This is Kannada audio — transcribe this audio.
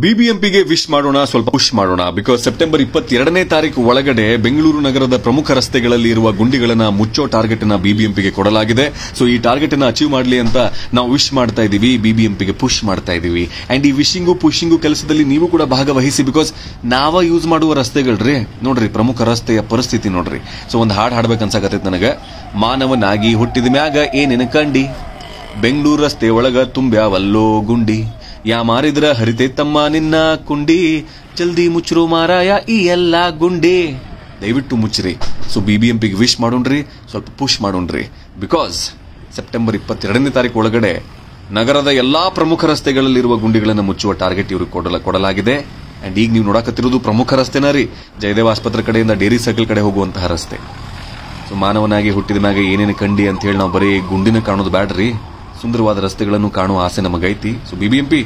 ಬಿಬಿಎಂಪಿಗೆ ವಿಶ್ ಮಾಡೋಣ, ಸ್ವಲ್ಪ ಪುಷ್ ಮಾಡೋಣ. ಬಿಕಾಸ್ ಸೆಪ್ಟೆಂಬರ್ ಇಪ್ಪತ್ತೆರಡನೇ ತಾರೀಕು ಒಳಗಡೆ ಬೆಂಗಳೂರು ನಗರದ ಪ್ರಮುಖ ರಸ್ತೆಗಳಲ್ಲಿ ಇರುವ ಗುಂಡಿಗಳನ್ನ ಮುಚ್ಚೋ ಟಾರ್ಗೆಟ್ ಅನ್ನ ಬಿಬಿಎಂಪಿಗೆ ಕೊಡಲಾಗಿದೆ. ಸೊ ಈ ಟಾರ್ಗೆಟ್ ಅನ್ನ ಅಚೀವ್ ಮಾಡಲಿ ಅಂತ ನಾವು ವಿಶ್ ಮಾಡ್ತಾ ಇದೀವಿ ಬಿಬಿಎಂಪಿಗೆ ಪುಷ್ ಮಾಡ್ತಾ ಇದೀವಿ ಅಂಡ್ ಈ ವಿಶಿಂಗು ಪುಷಿಂಗು ಕೆಲಸದಲ್ಲಿ ನೀವು ಕೂಡ ಭಾಗವಹಿಸಿ ಬಿಕಾಸ್ ನಾವ ಯೂಸ್ ಮಾಡುವ ರಸ್ತೆಗಳ್ರಿ. ನೋಡ್ರಿ, ಪ್ರಮುಖ ರಸ್ತೆಯ ಪರಿಸ್ಥಿತಿ ನೋಡ್ರಿ. ಸೊ ಒಂದು ಹಾಡು ಹಾಡ್ಬೇಕು ಅನ್ಸಾಕತ್ತೈತೆ ನನಗೆ. ಮಾನವನಾಗಿ ಹುಟ್ಟಿದ ಮ್ಯಾಗ ಏನೇನು ಕಂಡಿ? ಬೆಂಗಳೂರು ರಸ್ತೆ ಒಳಗ ತುಂಬ್ಯಾವಲ್ಲೋ ಗುಂಡಿ. ಯಾ ಮಾರಿದ್ರ ಹರಿತೈತಮ್ಮ ನಿನ್ನ ಕುಂಡಿ. ಜಲ್ದಿ ಮುಚ್ಚರು ಮಾರಾಯ, ಈ ಎಲ್ಲ ಗುಂಡಿ. ದಯವಿಟ್ಟು ಮುಚ್ಚ್ರಿ. ಸೊ ಬಿ ಬಿ ಎಂ ಪಿಗೆ ವಿಶ್ ಮಾಡೋಣ್ರಿ, ಸ್ವಲ್ಪ ಪುಷ್ ಮಾಡೋಣ್ರಿ. ಬಿಕಾಸ್ ಸೆಪ್ಟೆಂಬರ್ ಇಪ್ಪತ್ತೆರಡನೇ ತಾರೀಕು ಒಳಗಡೆ ನಗರದ ಎಲ್ಲಾ ಪ್ರಮುಖ ರಸ್ತೆಗಳಲ್ಲಿರುವ ಗುಂಡಿಗಳನ್ನು ಮುಚ್ಚುವ ಟಾರ್ಗೆಟ್ ಇವರು ಕೊಡಲ, ಕೊಡಲಾಗಿದೆ. ಅಂಡ್ ಈಗ ನೀವು ನೋಡಕತ್ತಿರೋದು ಪ್ರಮುಖ ರಸ್ತೆನ ರೀ? ಜಯದೇವ ಆಸ್ಪತ್ರೆ ಕಡೆಯಿಂದ ಡೇರಿ ಸರ್ಕಲ್ ಕಡೆ ಹೋಗುವಂತಹ ರಸ್ತೆ. ಸೊ ಮಾನವನಾಗಿ ಹುಟ್ಟಿದ ಮ್ಯಾಗ ಏನೇನು ಕಂಡಿ ಅಂತ ಹೇಳಿ ನಾವು ಬರೀ ಗುಂಡಿನ ಕಾಣೋದು ಬ್ಯಾಡ್ರಿ. ಸುಂದರವಾದ ರಸ್ತೆಗಳನ್ನು ಕಾಣುವ ಆಸೆ ನಮಗೈತಿ ಸೊ ಬಿಬಿಎಂಪಿ